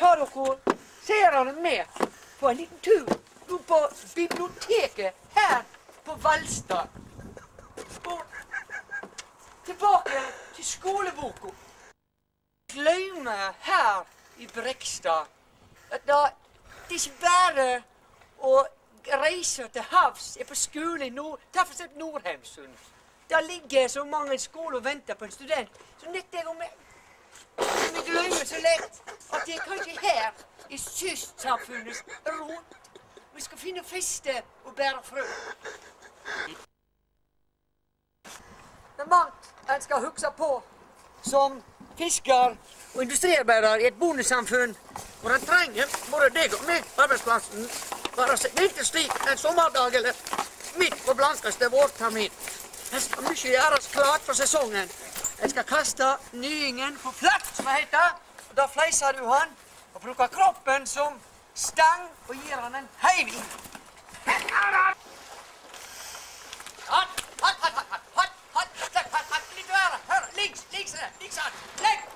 ta dere seerne med på en liten tur på biblioteket her på Valstad. Og tilbake til skoleboka. Glemme her i Brekstad at det, det ikke bare å reise til havs er på skole i nord, ta for Nordheimsund. Der ligger så mange skoler og venter på en student. Så nytter jeg om vi, vi glemmer så lett det er kanskje her, i kystsamfunnets rot, vi skal finne feste og bære frø. Det er mangt en skal huske på som fisker og industriarbeider i et bondesamfunn Og en trenger både deg og meg på arbeidsplassen bare ikke slik en sommerdag eller midt på blankeste vårtermin. En skal mye gjøres klart for sesongen. En skal kaste nyingen på flatt, som det heter. Og Da fleiser du han og bruker kroppen som stang og gir han en heiving. Halt, halt, halt, halt, halt, halt, halt,